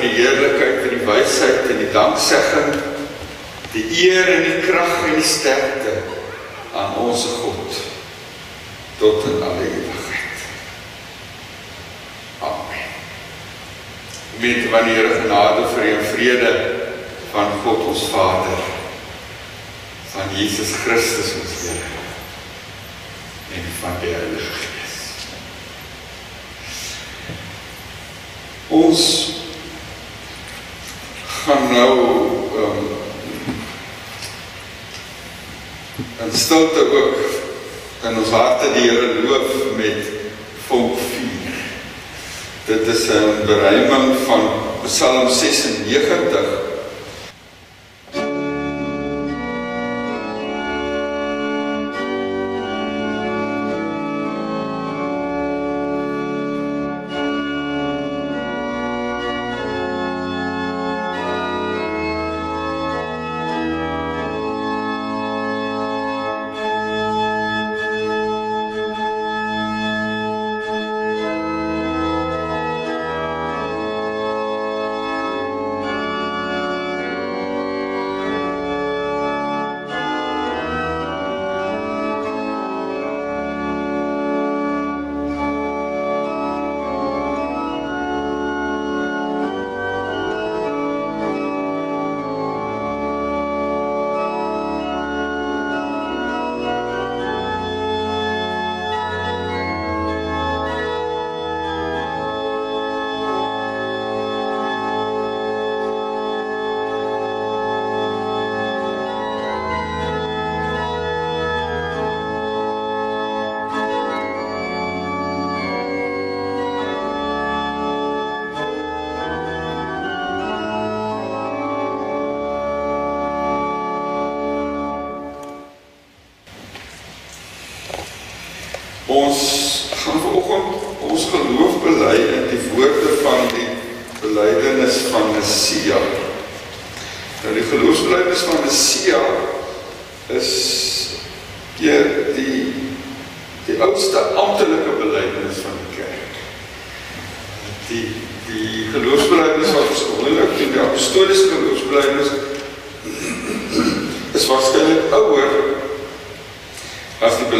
en die heerlikheid en die wysheid en die danksegging, die eer en die krag en die sterkte aan ons God tot in alle ewigheid. Amen. Met wanneer genade vir en vrede van God ons Vader, van Jesus Christus ons Here en van die Heilige Gees. Ons nou um, in stilte ook in ons harte die Here loof met vonk vuur. Dit is 'n beruiming van Psalm 96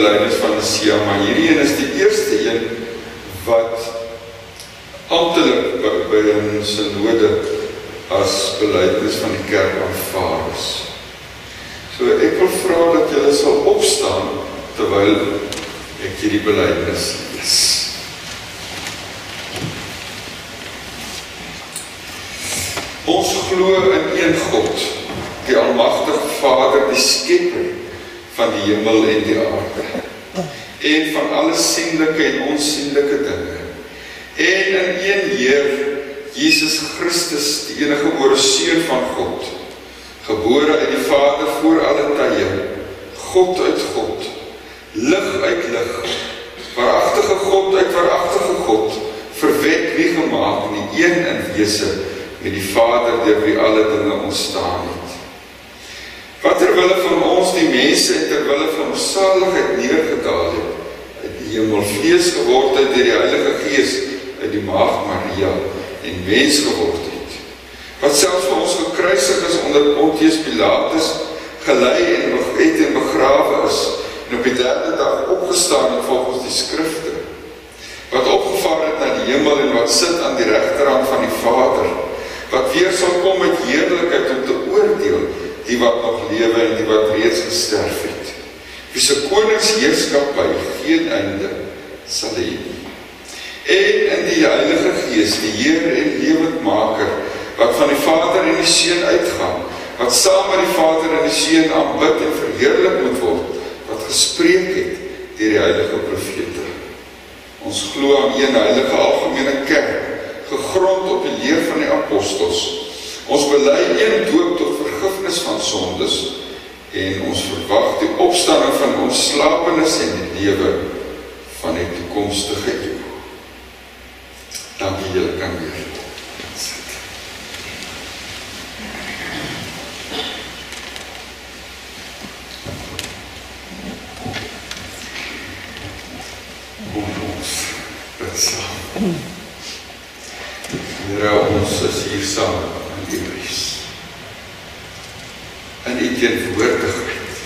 belydenis van Messia, maar hierdie een is die eerste een wat amptelik by, by in synode as belydenis van die kerk aanvaar is. So ek wil vra dat julle sal opstaan terwyl ek hierdie belydenis lees. Ons glo in een God, die almagtige Vader, die skepper van die hemel en die aarde. En van alle sienlike en onsienlike dinge. En in een Heer Jesus Christus die enige gebore seun van God gebore uit die Vader voor alle tye God uit God lig uit lig waaragtige God uit waaragtige God verwek wie gemaak in die een in wese met die Vader deur wie alle dinge ontstaan het wat terwille van ons die mense en terwille van ons saligheid neergedaal het uit die hemel vlees geword het deur die Heilige Gees uit die maagd Maria en mens geword het. Wat selfs vir ons gekruisig is onder Pontius Pilatus gelei en het en begrawe is en op die derde dag opgestaan het volgens die skrifte wat opgevaar het na die hemel en wat sit aan die regterhand van die Vader wat weer sal kom met heerlikheid om te oordeel die wat nog lewe en die wat reeds gesterf het. Wie se koningsheerskappy geen einde sal hê nie. En in die Heilige Gees, die Heer en lewendmaker, wat van die Vader en die Seun uitgaan, wat saam met die Vader en die Seun aanbid en verheerlik moet word, wat gespreek het deur die heilige profete. Ons glo aan een heilige algemene kerk, gegrond op die leer van die apostels. Ons bely een doop tot vergifnis van sondes en ons verwag die opstanding van ons slapenis en die lewe van die toekomstige eeuw. Dankie julle kan weer. Kom ons, bid saam. Here, ons is hier saam in U huis. In U teenwoordigheid.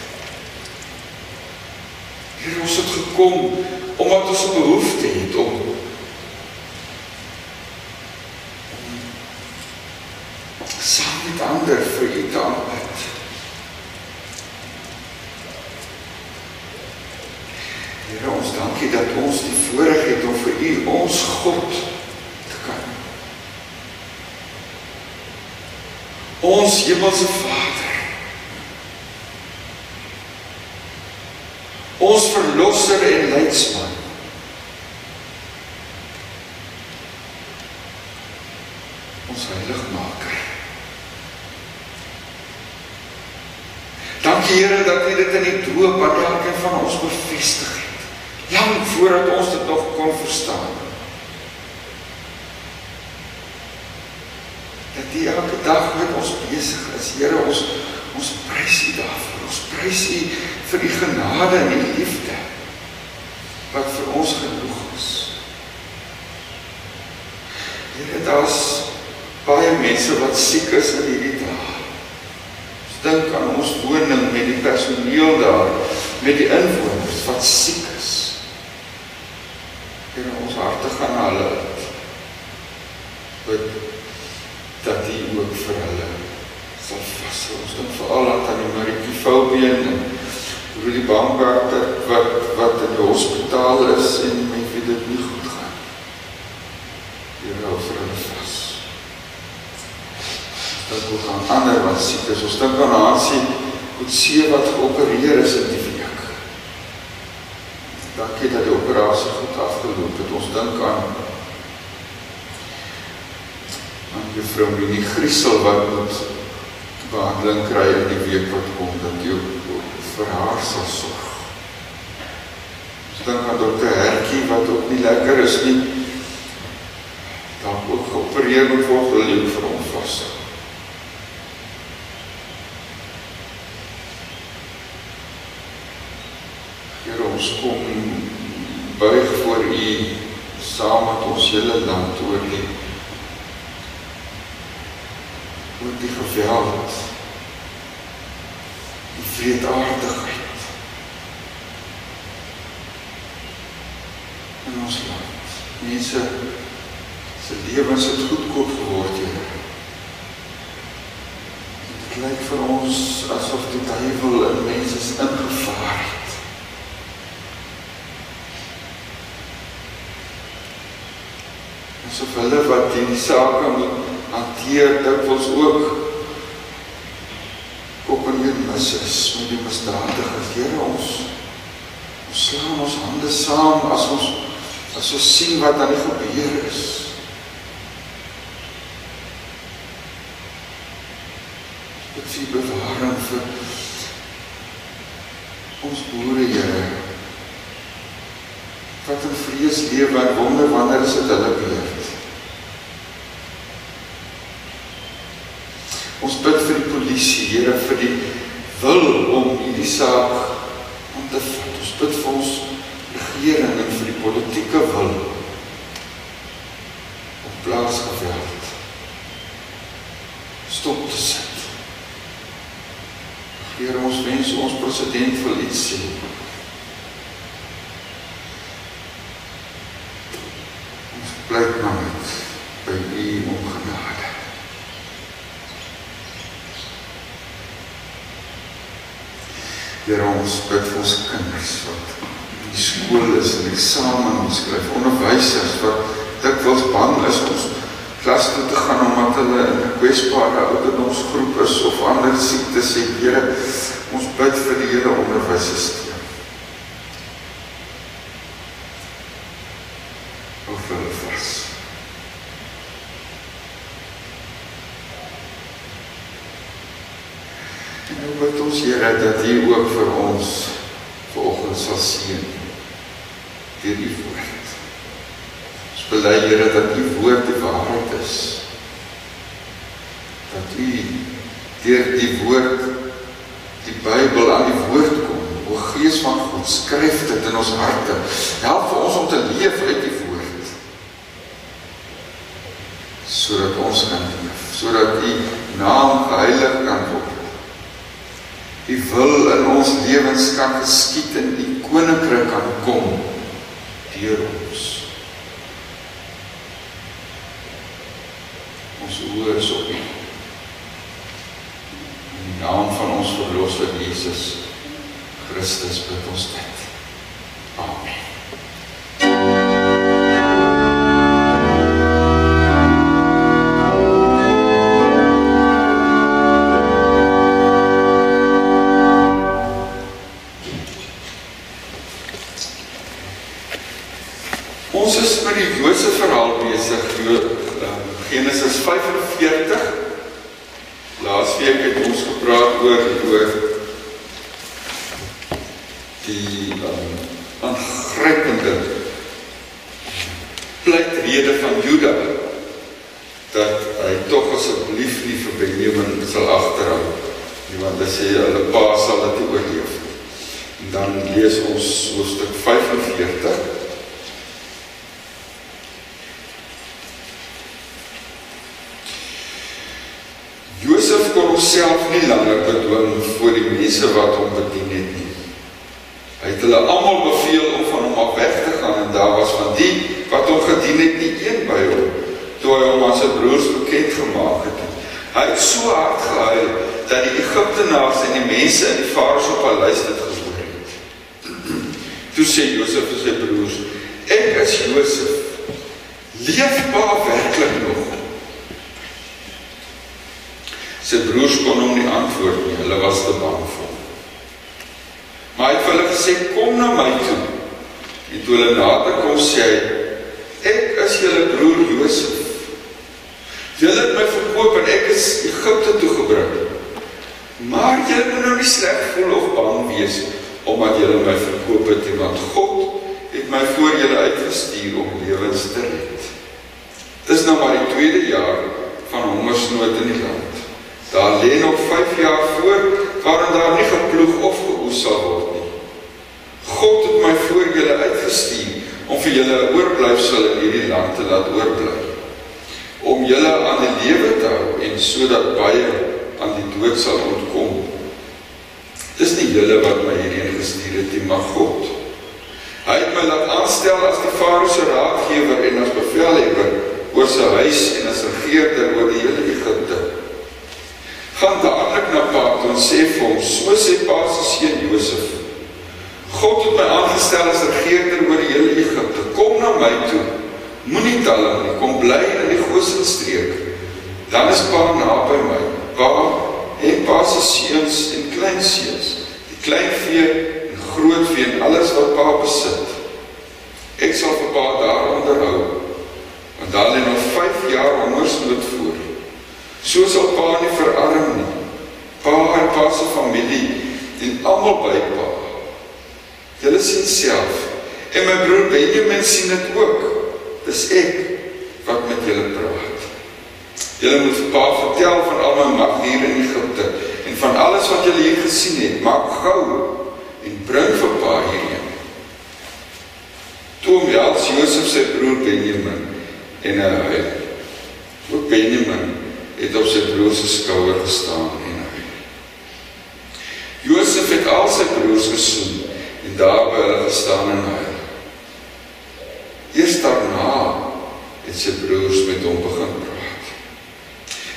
Here, ons het gekom omdat ons 'n behoefte het om saam met ander vir U te aanbid. Here, ons dankie dat ons die voorreg het om vir U ons God te kan. Ons hemelse Vader. Ons verlosser en leidsman. Ons heiligmaker. Dankie Here dat U dit in die doop aan elkeen van ons bevestig het lang voordat ons dit nog kon verstaan. Dat die elke dag met ons besig is. Here, ons ons prys U daarvoor. Ons prys U vir U genade en U liefde wat vir ons genoeg is. Here, daar's baie mense wat siek is in hierdie dae. Ons dink aan ons woning met die personeel daar, met die inwoners wat siek Here ons harte gaan na hulle. Bid dat U ook vir hulle. Ons dink veral aan tannie Maritjie Foubeen en Rudy Bamberg wat wat in die hospitaal is en met wie dit nie goed gaan. Here hou vir hulle vas. Dat ook aan ander wat siek is. Ons dink aan Hansie wat se wat geopereer is in die Dankie dat die operasie goed afgeloop het. Ons dink aan aan juffrou Minnie Griesel wat moet behandeling kry in die week wat kom dat jy vir haar sal sorg. Ons dink aan dokter Hertjie wat ook nie lekker is nie. Dalk ook geopereer moet word, wil jy vir hom vashou. ons kom buig voor u saam met ons hele land oor die oor die geweld die vreedaardigheid in ons land. Mense se lewens het goedkoop geword hier dit lyk vir ons asof die duiwel in mense ingevaar het. Asof hulle wat die sake moet hanteer dikwels ook op 'n manier mis is met die misdadigers. Here ons ons slaan ons hande saam as ons as ons sien wat aan die gebeur is. Dit sien bewaring vir ons boere, Here. Wat 'n vrees lewe en wonder wanneer is dit hulle beurt? Ons bid vir die polisie, Here, vir die wil om hierdie saak om te vat. Ons bid vir ons regering en vir die politieke wil om plaasgeweld stop te sit. Here, ons wens ons president wil iets sê. Ons pleit maar met by U om genade. Here ons bid vir ons kinders wat in die skool is en eksamen skryf. Onderwysers wat dikwels bang is om klas toe te gaan omdat hulle in 'n kwesbare ouderdomsgroep is of ander siektes het. Here, ons bid vir die hele onderwysstelsel. Hou vir hulle vas. En nou bid ons Here dat U ook vir seën deur U woord. Ons bely Here dat U woord die waarheid is. Dat U deur die woord die Bybel aan die woord kom. O Gees van God, skryf dit in ons harte. Help vir ons om te leef uit die woord. sodat ons kan leef, sodat U naam geheilig kan word. U wil in ons lewens kan geskied en U koninkryk kan kom deur ons. Ons oë is op U. In die naam van ons verlosser Jesus Christus bid ons dit. Amen. Sal agterhou nie want hy sê hulle pa sal dit oorleef. En dan lees ons hoofstuk 45 Josef kon homself nie langer bedwing voor die mense wat hom bedien het nie. Hy het hulle almal beveel om van hom af weg te gaan en daar was van die wat hom gedien het nie een by hom toe hy hom aan sy broers bekend gemaak het. Hy het so hard gehuil dat die Egiptenaars en die mense in die farao se paleis dit gehoor het. Toe sê Josef vir sy broers: "Ek is Josef. Leef pa werklik nog?" Sy broers kon hom nie antwoord nie. Hulle was te bang vir hom. Maar hy het hulle gesê: "Kom na my toe." En toe hulle nader kom, sê hy: "Ek is julle broer Josef. Julle het my verkoop en ek is Egipte toe gebring. Maar julle moet nou nie sleg voel of bang wees omdat julle my verkoop het, want God het my voor julle uitgestuur om lewens te red." Dis nou maar die tweede jaar van hongersnood in die land. Daar lê nog 5 jaar voor waarin daar nie geploeg of geoes sal word nie. God het my voor julle uitgestuur om vir julle 'n oorblyfsel in hierdie land te laat oorbly. Om julle aan die lewe te hou en sodat baie aan die dood sal ontkom. Dis nie julle wat my hierheen gestuur het nie, maar God. Hy het my laat aanstel as die Farao se raadgewer en as bevelhebber oor sy huis en as regerder oor die hele Egipte gaan dadelik na pa toe en sê vir hom, so sê pa se seun Josef. God het my aangestel as regerder oor die hele Egipte. Kom na my toe. Talm nie, kom bly in die Gosenstreek. Dan is pa naby my. Pa en pa se seuns en kleinseuns, die kleinvee en grootvee en alles wat pa besit. Ek sal vir pa daar onderhou. Want daar lê nog 5 jaar hongersnood voor. So sal pa nie verarm nie. Pa en pa se familie en almal by pa. Julle sien self. En my broer Benjamin sien dit ook. Dis ek wat met julle praat. Julle moet pa vertel van al my mag hier in Egipte en van alles wat julle hier gesien het. Maak gou en bring vir pa hierheen. Toe mels Josef sy broer Benjamin en hy ook Benjamin het op sy broer se skouer gestaan en hy. Josef het al sy broers gesoen en daar by hulle gestaan en hy. Eers daarna het sy broers met hom begin praat.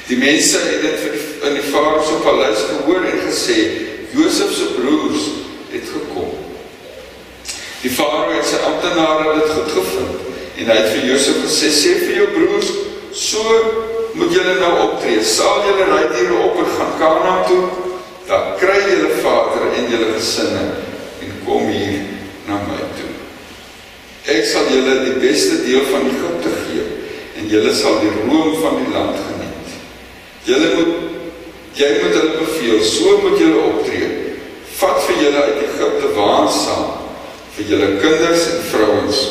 Die mense het dit in die farao se paleis gehoor en gesê Josef se broers het gekom. Die farao het sy amptenare dit goed gevind en hy het vir Josef gesê sê vir jou broers so moet julle nou optree. Saal julle rydiere op en gaan Kanaan toe. Dan kry julle vader en julle gesinne en kom hier na my. Ek sal julle die beste deel van Egipte gee en julle sal die room van die land geniet. Julle moet jy moet hulle beveel, so moet julle optree. Vat vir julle uit Egipte waans saam vir julle kinders en vrouens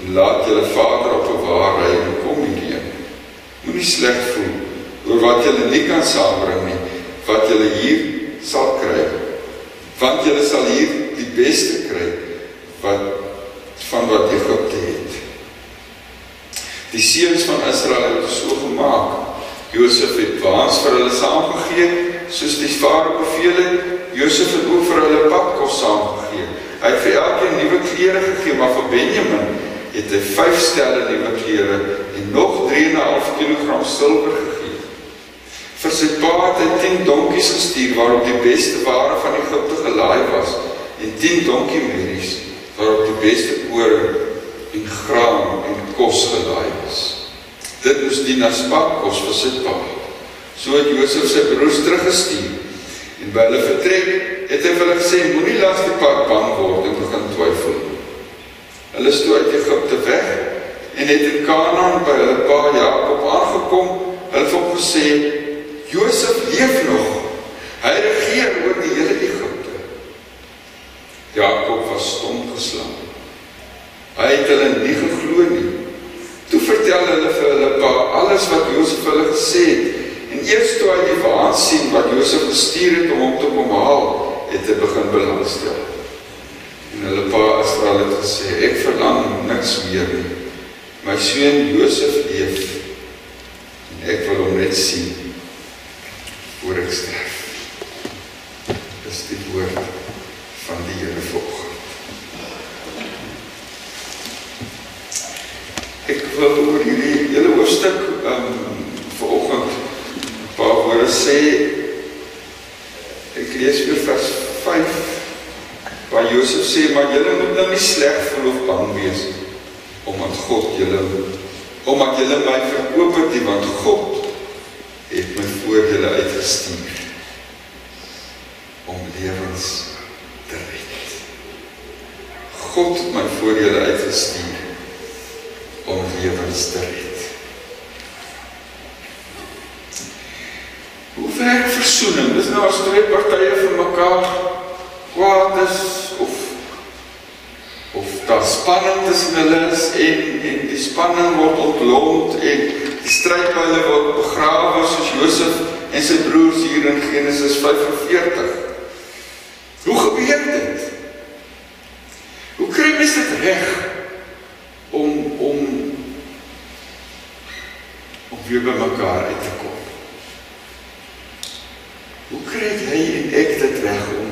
en laat julle vader op 'n waar ry en kom hierheen. Moenie sleg voel oor wat jy nie kan saambring nie, wat jy hier sal kry. Want jy sal hier die beste kry wat van wat Egipte het. Die seuns van Israel het so gemaak. Josef het waans vir hulle saamgegee, soos die Farao beveel het. Josef het ook vir hulle padkos saamgegee. Hy het vir elkeen nuwe klere gegee, maar vir Benjamin het hy 5 stelle nuwe klere en nog 3.5 kg silwer gegee. Vir sy pa het hy 10 donkies gestuur waarop die beste ware van Egipte gelaai was en 10 donkiemerries waarop die beste koring en graan en kos gelaai was. Dit moes die naspak kos vir sy pa. So het Josef sy broers teruggestuur. En by hulle vertrek het hy vir hulle gesê: "Moenie laat die pad bang word en begin twyfel nie." Hulle stoot uit Egipte weg en het in Kanaan by hulle pa Jakob aangekom. Hulle het hom gesê: "Josef leef nog. Hy regeer oor die hele Egipte." Jakob was stom geslaan. Hy het hulle nie geglo nie. Toe vertel hulle vir hulle pa alles wat Josef hulle gesê het. En eers toe hy die waan sien wat Josef gestuur het om hom te kom haal, het hy begin belangstel. En hulle pa Israel het gesê, ek verlang niks meer nie. My seun Josef leef en ek wil hom net sien voor ek sterf. Dis die woord van die Here volg. Ek wil oor hierdie hele hoofstuk ehm um, vanoggend 'n paar woorde sê. Ek lees weer vers 5 waar Josef sê maar julle moet nou nie sleg voel of bang wees omdat God julle omdat julle my verkoop het want God het my voor julle uitgestuur om lewens te red. God het my voor julle uitgestuur om lewens te red. Hoe werk versoening? Dis nou as twee partye vir mekaar kwaad is of of daar spanning tussen hulle is en en die spanning word ontlont en die strydpyle word begrawe soos Josef en sy broers hier in Genesis 45. Hoe gebeur dit? Hoe kry mens dit reg om om om weer by mekaar uit te kom? Hoe kry jy en ek dit reg om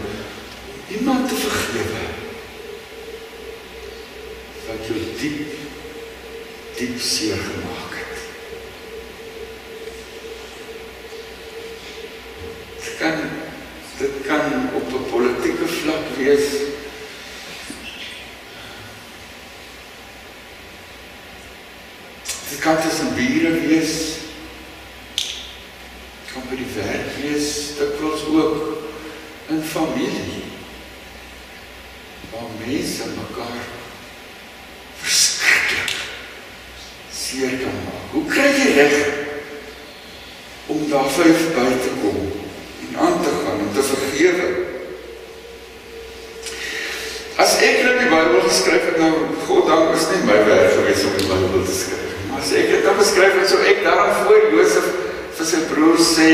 iemand te vergewe wat jou diep seer gemaak het. Dit kan dit kan op 'n politieke vlak wees. Dit kan tussen bure wees. Dit kan by die werk wees, dikwels ook in familie. Waar mense mekaar seer kan maak. Hoe kry jy reg om daar vyf by te kom en aan te gaan en te vergewe? As ek nou die Bybel geskryf het nou, God dank is nie my werk gewees om die Bybel te skryf. Maar as ek dit dan beskryf het, so ek daarom voor Josef vir sy broers sê,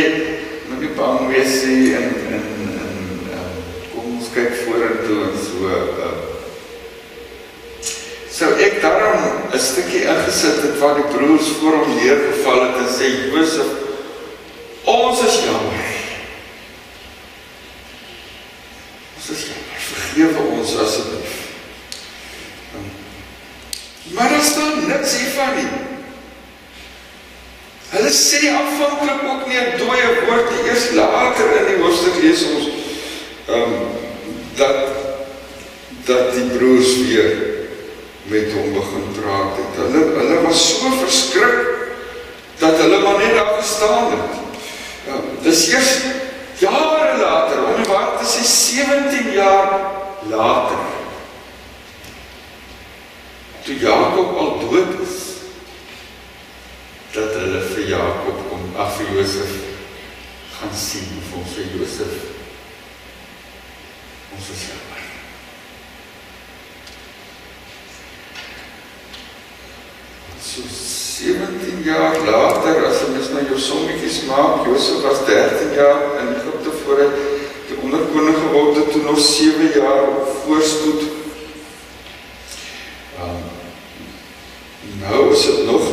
moenie bang wees nie en en en um, kom ons kyk vorentoe en so uh, So ek daarom 'n stukkie ingesit het waar die broers voor hom neergeval het en sê Josef ons is jammer. Ons is jammer. Vergewe ons asseblief. Maar daar staan niks hiervan nie. Hulle sê aanvanklik ook nie 'n dooie woord nie. Eers later in die hoofstuk lees ons ehm um, dat dat die broers weer met hom begin praat het. Hulle hulle was so verskrik dat hulle maar net daar gestaan het. Ja, dis eers jare later, onder wat is hy 17 jaar later. Toe Jakob al dood is, dat hulle vir Jakob kom, ag vir Josef gaan sien of ons vir Josef ons is jammer. So 17 jaar later as jy mens nou jou sommetjies maak, Josef was 13 jaar in Egipte voor hy die onderkoning geword het, toe nog 7 jaar voorspoed. Um, nou is dit nog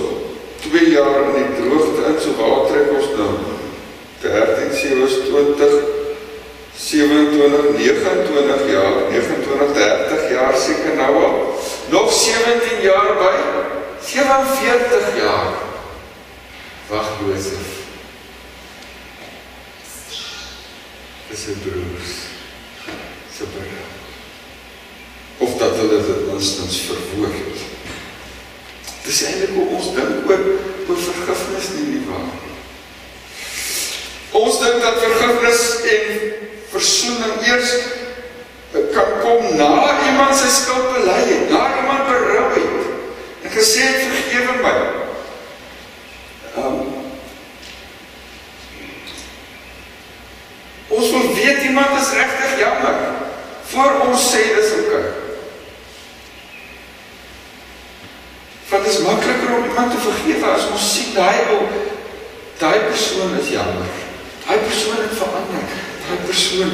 28, 29 jaar, 29, 30 jaar seker nou al. Nog 17 jaar by, 47 jaar. Wag Josef. Dis sy broers se berou. Of dat hulle dit minstens verwoord. Dis eintlik hoe ons dink oor oor vergifnis nie nie waar nie. Ons dink dat vergifnis en versoening eers kan kom na iemand sy skuld bely het, na iemand berou het en gesê het vergewe my. Um, ons wil weet iemand is regtig jammer voor ons sê dis oké. Want dit is makliker om iemand te vergewe as ons sien daai ou daai persoon is jammer. Daai persoon het verander. Daai persoon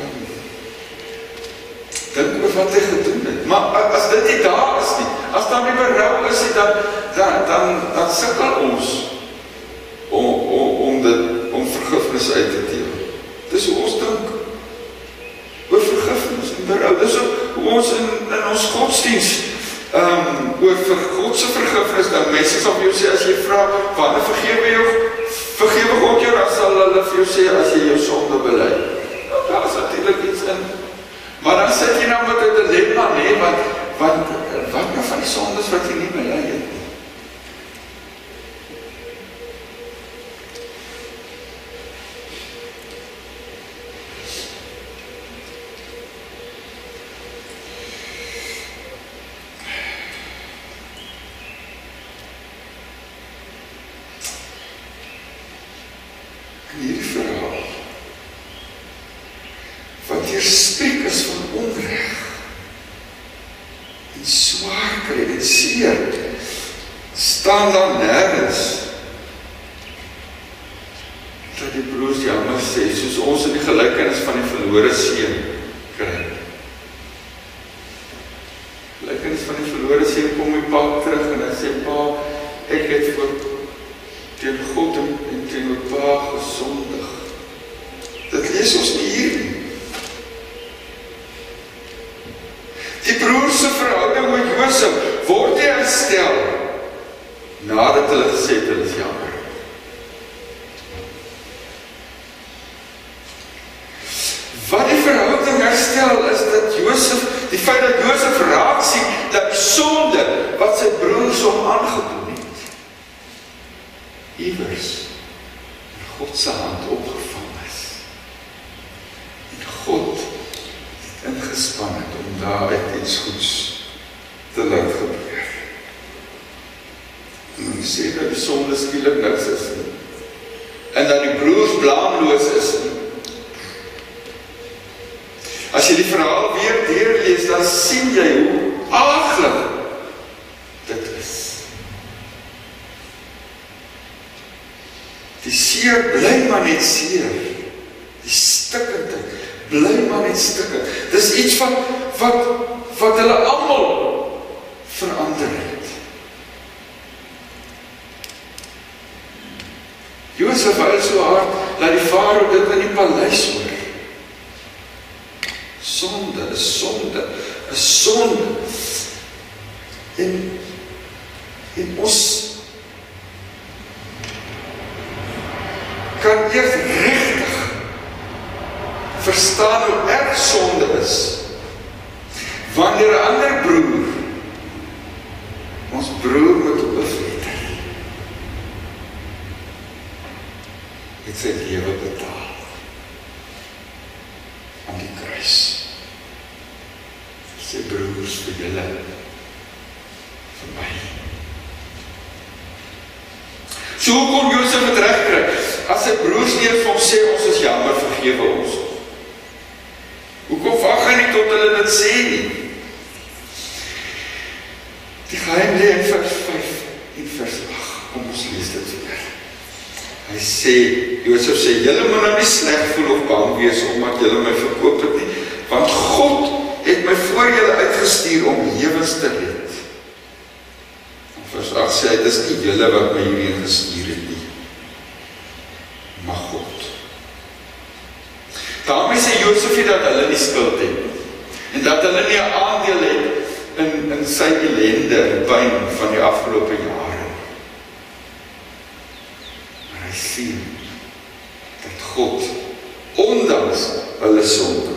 um, dink oor wat hy gedoen het. Maar as dit nie daar is nie, as daar nie berou is nie, dan dan dan, dan sukkel ons om om om dit om vergifnis uit te deel. Dis hoe ons dink oor vergifnis en berou. Dis hoe ons in in ons godsdiens ehm um, oor vir God se vergifnis dan mense sal jou sê as jy vra wanneer vergewe jy vergewe God jou dan sal hulle vir jou sê as jy jou sonde bely. Nou daar is natuurlik iets in. Maar dan sit jy nou met 'n dilemma nê want want wat nou van die sondes wat jy nie bely het nie. staan dan nêrens dat die broers jammer sê soos ons in die gelykenis van die verlore seun kry. Gelykenis van die verlore seun kom hy pa terug en hy sê pa ek het voor teen God en teen my pa gesondig. Dit lees ons nie hier nie. Die broers se verhouding met Josef word herstel nadat hulle gesê het hulle is jammer. Wat die verhouding herstel is dat Josef, die feit dat Josef raak sien dat die sonde wat sy broers hom aangedoen het, iewers in God se hand opgevang is. En God het ingespan het om daar iets goeds te laat gebeur sê dat die sonde skielik niks is nie. En dat die broers blaamloos is nie. As jy die verhaal weer deurlees, dan sien jy hoe aaglik dit is. Die seer bly maar net seer. Die stikkendheid bly maar net stikkend. Dis iets van wat wat hulle almal verander het. Josef huil so hard dat die farao dit in die paleis hoor. Sonde, is sonde, is sonde. En ons kan eers regtig verstaan hoe erg sonde is. Wanneer 'n ander broer ons broer moet oorvee het sy lewe betaal aan die kruis vir sy broers vir julle vir my so kon Josef het recht kry as sy broers nie vir hom sê ons is jammer vergewe ons hoekom wacht hy nie tot hulle dit sê nie die geheim leer in vers 5 en vers 8 kom ons lees dit weer Hy sê, Josef sê, julle moet nou nie sleg voel of bang wees omdat julle my verkoop het nie, want God het my voor julle uitgestuur om lewens te red. En vers 8 sê hy, dis nie julle wat my hierheen gestuur het nie, maar God. Daarmee sê Josef nie dat skuld het en dat hulle nie 'n aandeel het in in sy ellende en pyn van die afgelope jare. Maar hy sien dat God ondanks hulle sonde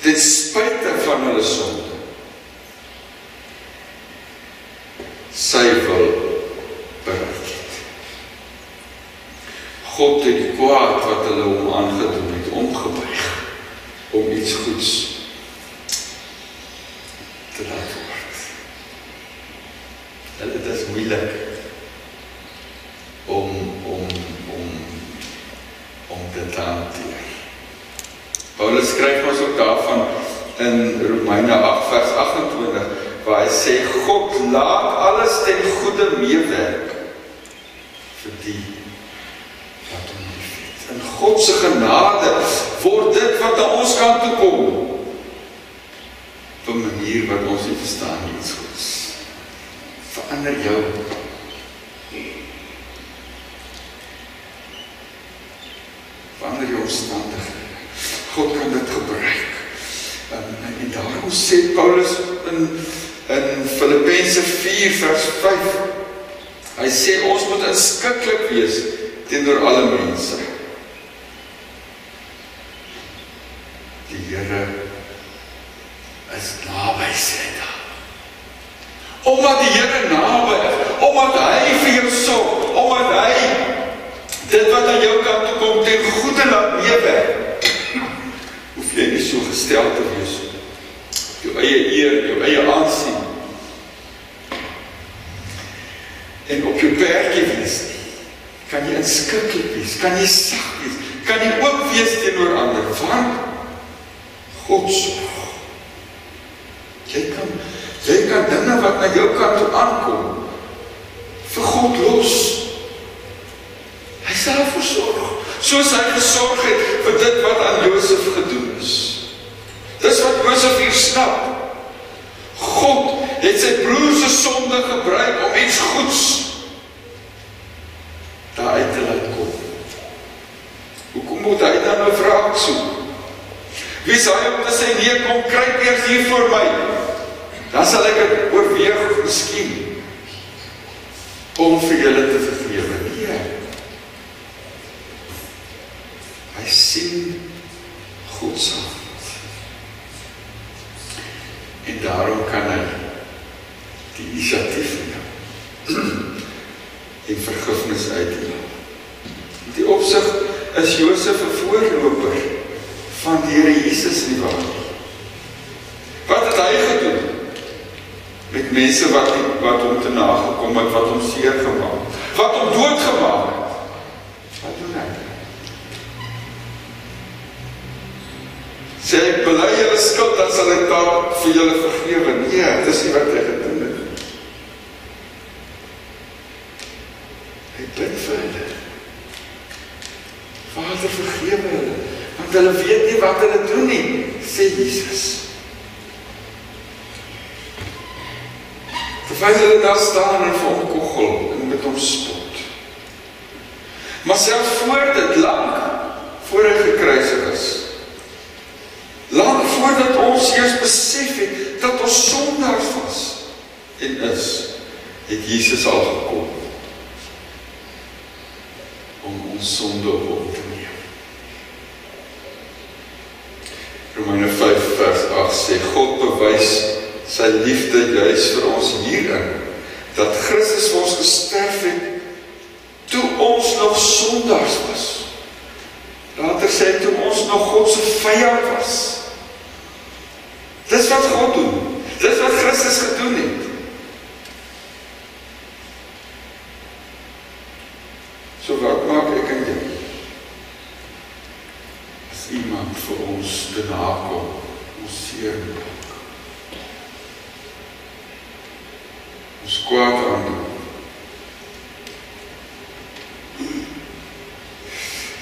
ten spyte van hulle sonde sy wil bereik het. God het die kwaad wat hulle hom aangedoen het om iets goeds te laat word. En dit is moeilik om om om om dit te hanteer. Paulus skryf ons ook daarvan in Romeine 8 vers 28 waar hy sê God laat alles ten goeie meewerk vir die. In God se genade word dit wat aan ons kant toe kom op 'n manier wat ons nie verstaan nie iets goeds. Verander jou. Verander jou omstandighede. God kan dit gebruik. En, en, en daarom sê Paulus in in Filippense 4 vers 5 hy sê ons moet inskikkelik wees teenoor alle mense. Here is naby sê daar. Omdat die Here naby is, omdat hy vir jou sorg, omdat hy dit wat aan jou kant toe kom ten goeie laat meewerk. Hoef jy nie so gestel te wees nie. Jou eie eer, jou eie aansien. En op jou werkie wees nie. Kan jy inskikkelik wees, kan jy sag wees, kan jy ook wees teenoor ander, want God sorg. Jy kan jy kan dinge wat na jou kant toe aankom vir God los. Hy sal versorg. Soos hy gesorg het vir dit wat aan Josef gedoen is. Dis wat Josef hier snap. God het sy broer se sonde gebruik om iets goeds daar uit te laat kom. Hoekom moet hy dan nou wraak soek? Wie sal hom te sê nee, kom kry eers hier voor my. Dan sal ek dit oorweeg miskien om vir julle te vergewe. Nee. Hy sien God se hart. En daarom kan hy die inisiatief neem en vergifnis uitdeel. In die opsig is Josef 'n voorloper van die Here Jesus nie waar nie. Wat het hy gedoen? Met mense wat wat hom te nagekom het, wat hom seer gemaak het, wat hom doodgemaak het. Wat doen hy? Sê ek bely julle skuld, dan sal ek daar vir julle vergewe. Nee, dis nie wat hy gedoen het. Hy bid vir hulle. Vader vergewe hulle, want hulle weet nie wat hulle doen nie, sê Jesus. Terwyl hulle daar staan en vir hom koggel en met hom spot. Maar selfs voor dit lank voor hy gekruisig is, Lang voordat ons eers besef het dat ons sondaars was en is, het Jesus al gekom om ons sonde op hom te neem. Romeine 5 vers 8 sê God bewys sy liefde juis vir ons hierin dat Christus vir ons gesterf het toe ons nog sondaars was. Later sê hy toe ons nog God se vyand was. Dis wat God doen. Dis wat Christus gedoen het. So wat maak ek en jy? As iemand vir ons te nakom, ons seer maak. Ons kwaad aandoen.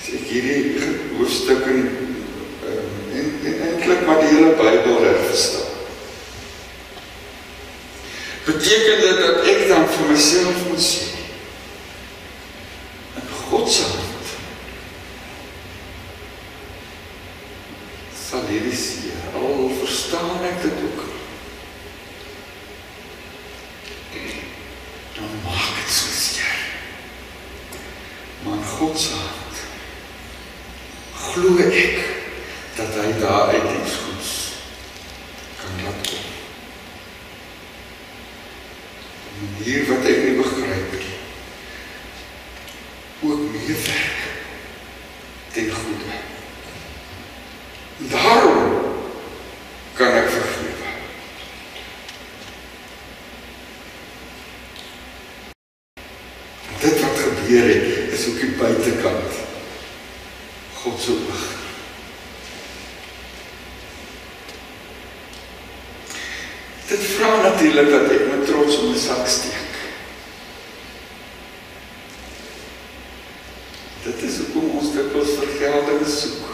Sê hierdie hoofstuk in en en eintlik maar die hele Bybel reg verstaan. Beteken dit dat ek dan vir myself moet sê in God se hand God se hand. Glo ek dat hy daar uit iets goeds kan laat kom. Hier wat ek nie begryp nie. Ook meewerk ten goeie. Daarom kan ek vergewe. Dit wat gebeur het, is ook die buitekant. God se oog. Dit vra natuurlik dat ek met trots in my sak steek. Dit is hoekom ons dikwels vergelding soek.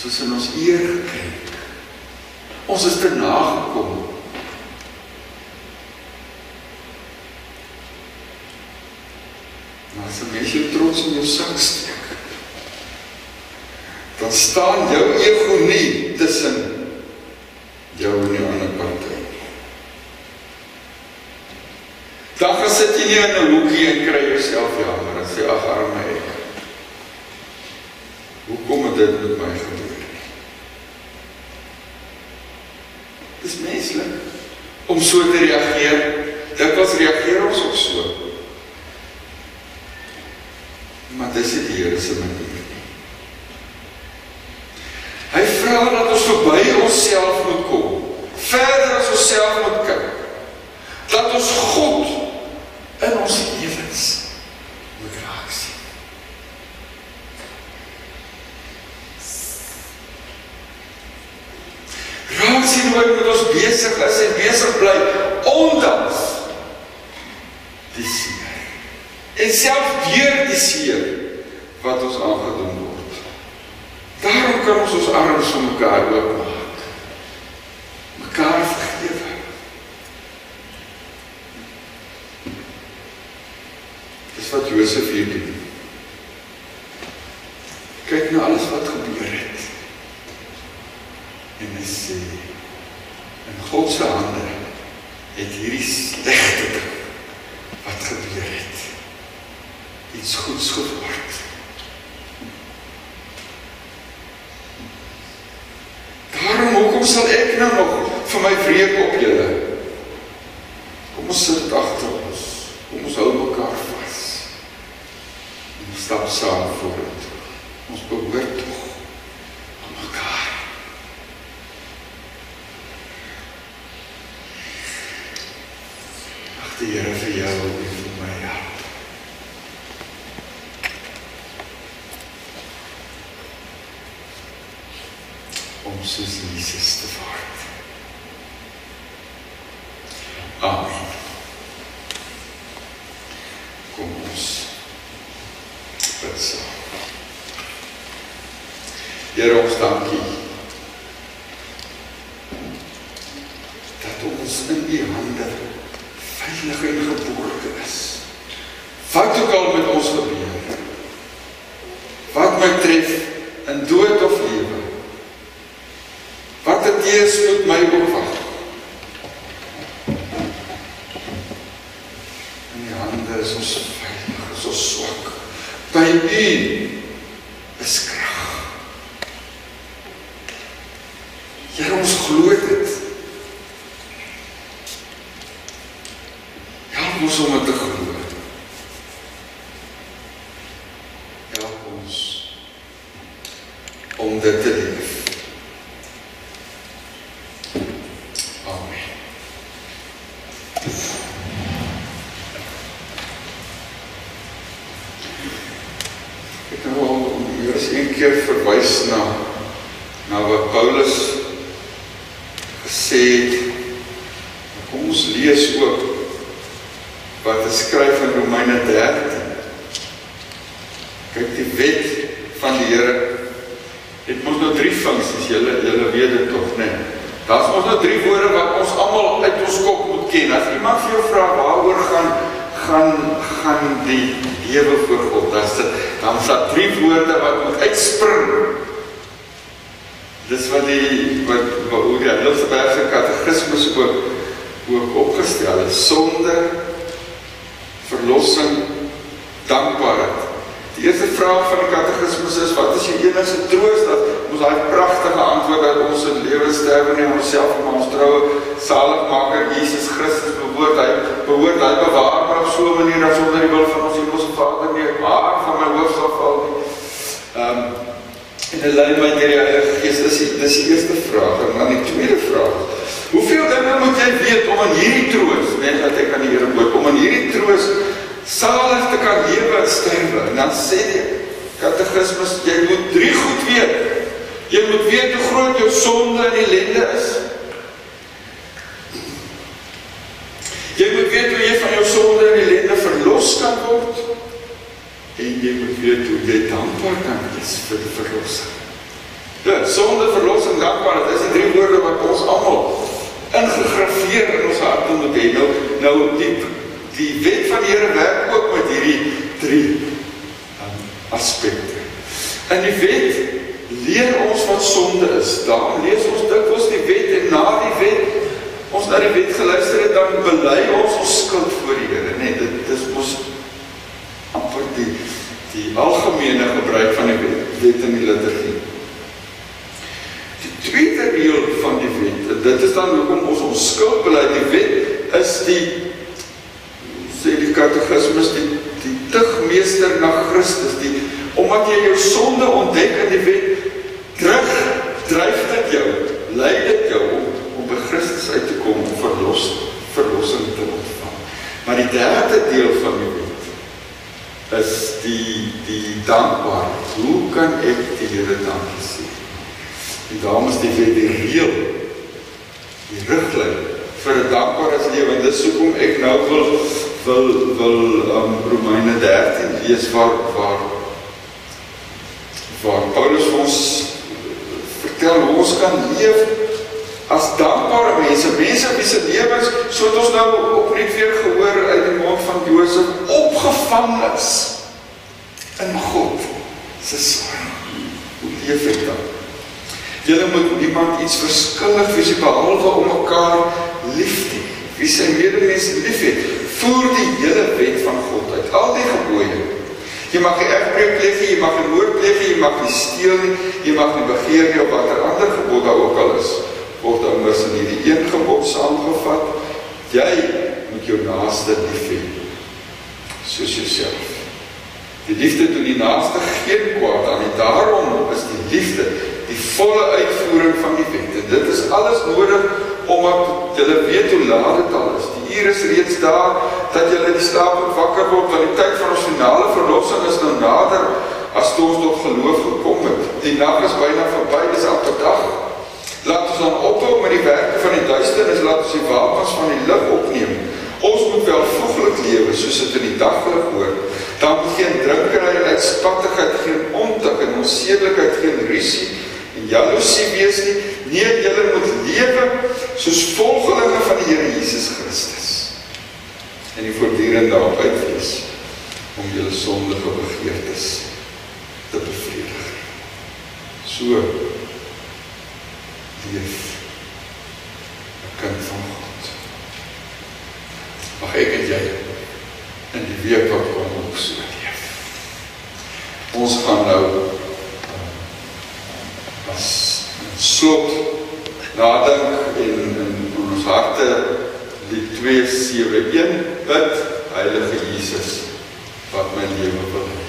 Soos in ons eer gekry. Ons is te nagekom. Maar as jy mens jou trots in jou sak steek, dan staan jou ego nie tussen jou en die ander party. Dan gaan sit jy nie in 'n hoekie en kry jouself jammer en sê ag arme ek. Hoekom het dit met my gebeur? Dis menslik om so te reageer. Dit was reageer ons ook so. Maar dis nie die Here se manier nie. Hy vra dat ons verby onsself moet kom. Verder as onsself moet kyk. Dat ons God in ons lewens moet raak sien. Hoe met ons besig is en besig bly ondanks die seer. En self deur die seer wat ons aangedoen word. Daarom kan ons ons arms om mekaar oopmaak. Mekaar vergewe. Dis wat Josef hier doen. Kyk na alles wat gebeur het. En hy sê in God se hande het hierdie slegte ding wat gebeur het iets goeds geword. Daarom hoekom sal ek nou nog vir my wreek op julle? Kom ons sit agter ons. Kom ons hou mekaar vas. En stap saam vorentoe. Ons behoort tog aan mekaar. Ag die Here vir jou en vir my help. om soos Jesus te word. Amen. Kom ons bid saam. Here ons dankie dat ons in U hande veilig en geborge is. Wat ook al met ons gebeur. Wat my tref in dood of lewe. Wat het Jesus met my opwag? In die hande is ons veilig, is ons swak. By U is krag. Here ons glo dit. Help ons om dit te glo. Help ons om dit te leef. Amen. Ek het nou al meer as een keer verwys na na wat Paulus gesê het. Kom ons lees ook wat hy skryf in Romeine 13. Kyk die wet van die Here het mos nou drie funksies. Julle julle weet dit tog, né? Nee. Daar's mos nou drie woorde wat ons almal uit ons kop moet ken. As iemand vir jou vra waaroor gaan gaan gaan die lewe voor God, dan is dit dan daar drie woorde wat moet uitspring. Dis wat die wat hoe die Heidelbergse katekismes ook ook opgestel het. Sonde, verlossing, dankbaarheid. Die eerste vraag van die katekismus is wat is jou enigste troost dat ons daai pragtige antwoord dat ons in lewe sterwe nie onsself maar ons troue saligmaker Jesus Christus behoort hy behoort hy bewaar maar op so 'n manier dat sonder die wil van ons hemelse Vader nie haar van my hoof sal val nie. Ehm um, en hy lei my deur die Heilige Gees. Dis die dis die eerste vraag en dan die tweede vraag. Hoeveel dinge moet jy weet om in hierdie troos, net dat ek aan die Here hoop, om in hierdie troos salig te kan lewe en sterwe. En dan sê die katekismus jy moet drie goed weet. Jy moet weet hoe groot jou sonde en ellende is. Jy moet weet hoe jy van jou sonde en ellende verlos kan word. En jy moet weet hoe jy dankbaar kan wees vir die verlossing. Ja, sonde, verlossing, dankbaarheid, dis die drie woorde wat ons almal ingegraveer in ons harte moet hê. Nou, nou die die wet van die Here werk ook met hierdie drie um, aspekte. In die wet leer ons wat sonde is. Daarom lees ons dikwels die wet en na die wet ons na die wet geluister het dan bely ons ons skuld voor die Here, nee, dit dis mos amper die die algemene gebruik van die wet, wet in die liturgie. Die tweede reël van die wet, dit is dan hoekom ons ons skuld bely. Die wet is die sê die katekismus die die tugmeester na Christus die omdat jy jou sonde ontdek in die wet terug dryf dit jou lei dit jou om, om by Christus uit te kom om verlos verlossing te ontvang maar die derde deel van die wet is die die dankbaarheid hoe kan ek die Here dankie sê daarom is die wet die die riglyn vir 'n dankbare lewe en dis hoekom ek nou wil wil wil um, Romeine 13 lees waar waar waar Paulus ons vertel hoe ons kan leef as dankbare mense, mense wie se lewens soos ons nou op net weer gehoor uit die mond van Josef opgevang is in God se sorg. Hoe leef ek dan? Julle moet niemand iets verskillig wees behalwe om mekaar lief te. Wie sy medemens liefhet, voer die hele wet van God uit. Al die gebooie. Jy mag nie egbreek pleeg nie, jy mag nie moord pleeg nie, jy mag nie steel nie, jy mag nie begeer nie op watter ander gebod daar ook al is. Word dan mos in hierdie een gebod saamgevat. Jy moet jou naaste lief hê soos jouself. Die liefde doen die naaste geen kwaad aan nie. Daarom is die liefde die volle uitvoering van die wet. En dit is alles nodig omdat jy weet hoe laat dit al is. Die uur is reeds daar dat in die slaap moet wakker word want die tyd van ons finale verlossing is nou nader as toe ons tot geloof gekom het. Die nag is byna verby, dis al tot dag. Laat ons dan ophou met die werke van die duisternis, laat ons die wapens van die lig opneem. Ons moet wel voeglik lewe soos dit in die daglig hoort. Dan geen drinkery en uitspattigheid, geen ontuig en onsedelikheid, geen rusie en jaloesie wees nie. Nee, julle moet lewe soos volgelinge van die Here Jesus Christus. En die voortdurend daarop uitwees om julle sondige begeertes te bevredig. So leef 'n kind van God. Mag ek en jy in die week wat kom ook so leef. Ons gaan nou slot nadink en in ons harte die 271 bid Heilige Jesus wat my lewe wil